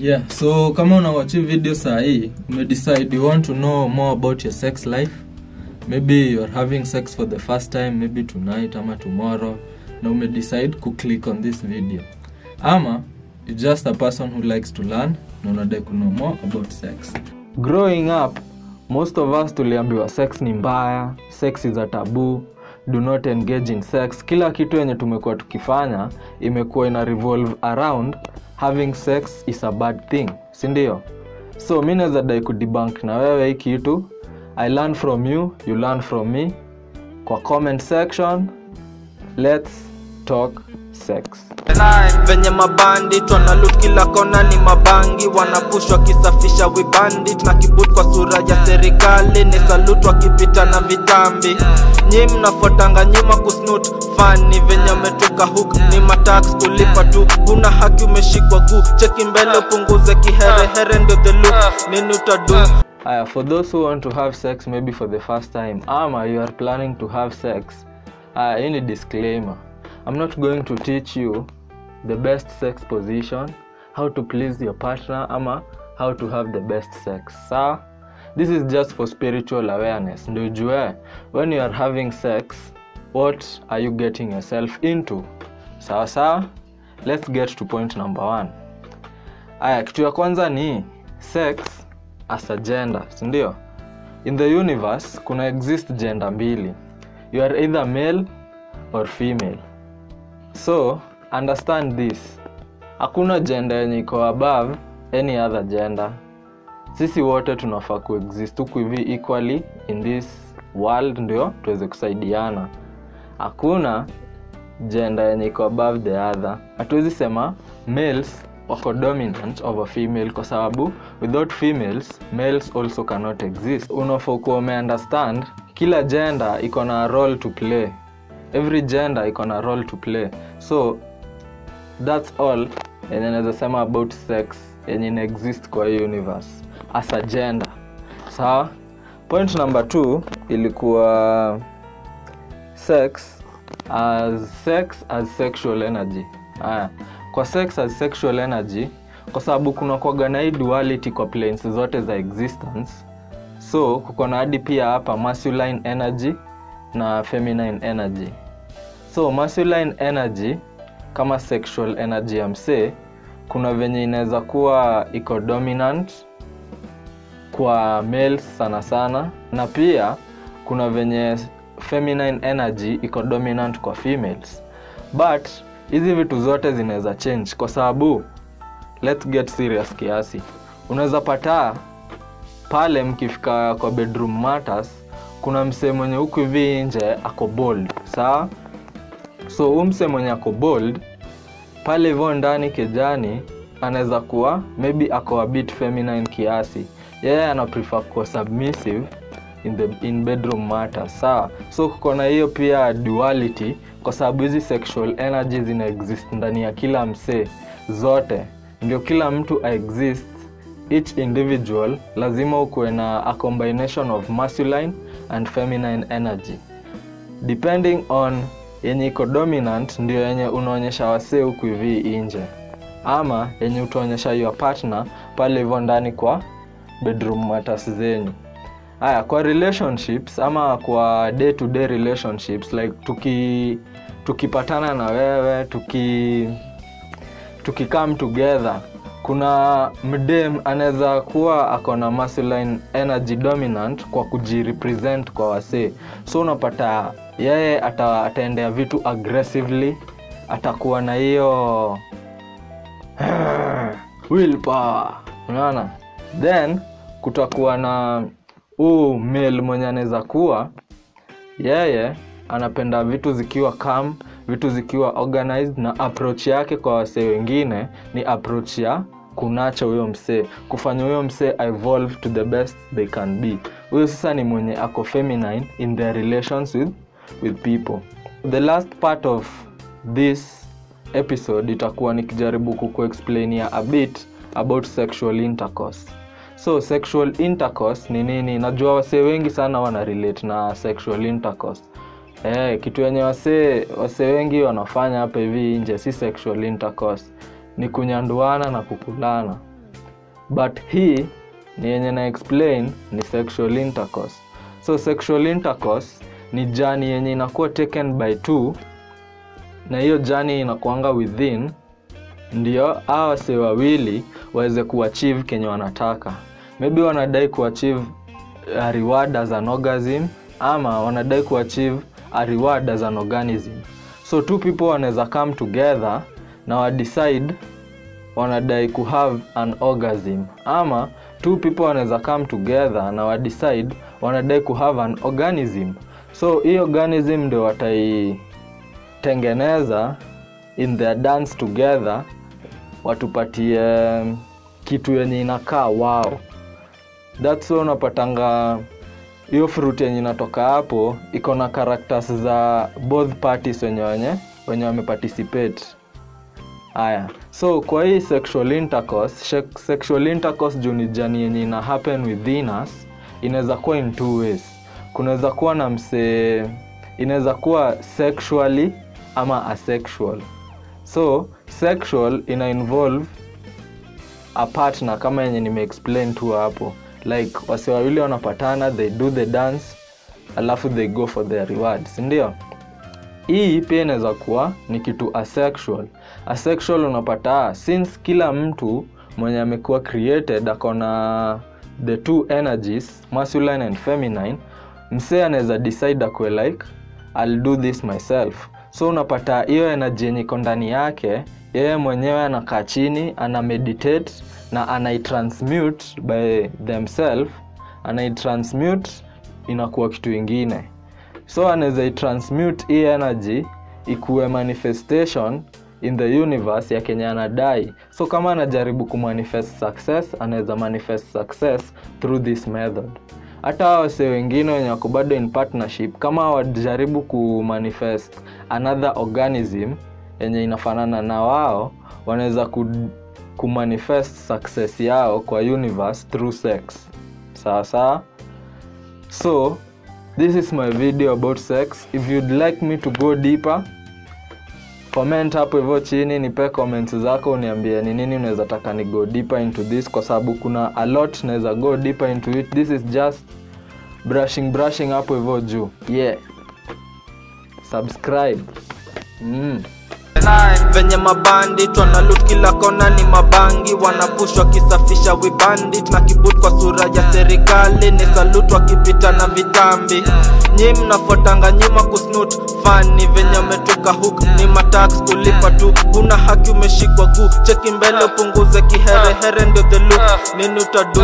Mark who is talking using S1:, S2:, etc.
S1: yeah so kama unawachi video saa hii umedecide you want to know more about your sex life. Maybe youare having sex for the first time maybe tonight ama tomorrow na umedecide kuclick on this video. Ama you just a person who likes to learn na unadai kuno more about sex. Growing up most of us tuliambiwa sex ni mbaya sex is a taboo do not engage in sex. Kila kitu yenye tumekuwa tukifanya imekuwa ina revolve around having sex is a bad thing sindio so mi naweza dai kudebunk na wewe hii kitu. I learn from you you learn from me. Kwa comment section let's talk sex.
S2: Venye mabandit wanalut kila kona ni mabangi. Wanapushwa kisafisha wibandit na kibut kwa sura ya serikali. Ni salut wakipita na vitambi. Nyi mnafuatanga nyuma kusnut. Fani venye metuka hook. Ni matax kulipa tu. Huna haki umeshikwa guu. Cheki mbele upunguze kiherehere ndio the look. Nini utadu?
S1: Aya, for those who want to have sex maybe for the first time. Ama you are planning to have sex. Hii ni disclaimer i'm not going to teach you the best sex position how to please your partner ama how to have the best sex sawa this is just for spiritual awareness. Ndio when you are having sex what are you getting yourself into? Sawa sawa let's get to point number one. Aya kitu ya kwanza ni sex as a gender sindio? In the universe kuna exist gender mbili. You are either male or female so understand this. Hakuna jenda yenye iko above any other jenda sisi wote tunafaa kuexist huku hivi equally in this world ndio tuweze kusaidiana. Hakuna jenda yenye iko above the other. Hatuwezi sema males wako dominant over female kwa sababu without females males also cannot exist. Unafaa kuwa umeunderstand kila jenda iko na role to play every gender iko na role to play. So thats all yenye naweza sema about sex yenye ina exist kwa hii universe as a gender. Sawa? Point number t ilikuwa sex as sex as sexual energy. Haya kwa sex as sexual energy kwa sababu kuna kuaga na hii duality kwa planes zote za existence. So kuko na hadi pia hapa masculine energy na feminine energy. So masculine energy kama sexual energy ya msee kuna venye inaweza kuwa iko dominant kwa males sana sana na pia kuna venye feminine energy iko dominant kwa females. But hizi vitu zote zinaweza change kwa sababu let's get serious kiasi. Unaweza pata pale mkifika kwa bedroom matters kuna msee mwenye huku hivi nje ako bold sawa so huu msee mwenye ako bold pale hivyo ndani kijani anaweza kuwa maybe ako a bit feminine kiasi. Yeye yeah, ana prefer kuwa submissive in, the, in bedroom matter sawa so kuko na hiyo pia duality kwa sababu hizi sexual energy zina exist ndani ya kila msee. Zote ndio kila mtu aexist each individual lazima ukuwe na a combination of masculine and feminine energy. Depending on yenye iko dominant ndio yenye unaonyesha wasee huku hivi nje. Ama yenye utaonyesha your partner pale hivyo ndani kwa bedroom matters zenyu. Haya kwa relationships ama kwa day to day relationships like tuki tukipatana na wewe tuki tukikam together kuna mdem anaweza kuwa ako na masculine energy dominant kwa kujirepresent kwa wasee. So unapata yeye ata, ataendea vitu aggressively atakuwa na hiyo unaona? Then kutakuwa na huu male mwenye anaweza kuwa yeye anapenda vitu zikiwa calm vitu zikiwa organized na approach yake kwa wasee wengine ni approach ya kunacha huyo msee kufanya huyo msee evolve to the best they can be. Huyo sasa ni mwenye ako feminine in their relations with, with people. The last part of this episode itakuwa nikijaribu kukuexplainia a bit about sexual intercourse. So sexual intercourse ni nini? Najua wasee wengi sana wana relate na sexual intercourse Eh, kitu yenye wasee wasee wengi wanafanya hapa hivi nje si sexual intercourse. Ni kunyanduana na kukulana but hii ni yenye na explain ni sexual intercourse. So sexual intercourse ni jani yenye inakuwa taken by two na hiyo jani inakuanga within ndio hawa wase wawili waweze kuachieve kenye wanataka. Maybe wanadai kuachieve a reward as an orgasm ama wanadai kuachieve a reward as an organism. So two people wanaweza come together na wadecide wanadai kuhave an orgasm ama two people wanaweza come together na wadecide wanadai kuhave an organism. So hii organism ndio wataitengeneza in their dance together watupatie kitu yenye inakaa wao. Thats unapatanga hiyo fruit yenye inatoka hapo iko na characters za both parties wenye wenye wenye wameparticipate. Haya. So kwa hii sexual intercourse sexual intercourse juu ni jani yenye ina happen within us inaweza kuwa in two ways. Kunaweza kuwa na msee inaweza kuwa sexually ama asexual. So sexual ina involve a partner kama yenye nimeexplain tu hapo like wase wawili wanapatana they do the dance alafu they go for their reward sindio hii pia inaweza kuwa ni kitu asexual. Asexual unapata since kila mtu mwenye amekuwa created akona the two energies masculine and feminine msee anaweza decide akwe like I'll do this myself so unapata hiyo energy yenye iko ndani yake yeye mwenyewe anakaa chini ana meditate na anaitransmute by themselves anaitransmute inakuwa kitu ingine. So anaweza itransmute hii energy ikuwe manifestation in the universe ya kenye anadai. So kama anajaribu kumanifest success anaweza manifest success through this method hata wase wengine wenye wako bado in partnership kama wajaribu kumanifest another organism yenye inafanana na wao wanaweza ku, kumanifest success yao kwa universe through sex. Sawa sawa? So this is my video about sex. If you'd like me to go deeper comment hapo hivyo chini nipe comments zako uniambie ni nini unaweza taka ni go deeper into this kwa sababu kuna a lot naweza go deeper into it. This is just brushing brushing hapo hivyo juu. Yeah. Subscribe. Mm.
S2: venye mabandit wanalut kila kona ni mabangi wanapushwa kisafisha wibandit na kibut kwa sura ya serikali ni salutu wakipita na vitambi. Nyi mnafuatanga nyuma kusnut fani venye umetoka huk ni matax kulipa tu. Huna haki umeshikwa guu cheki mbele upunguze kiherehere ndio the look. Nini utadu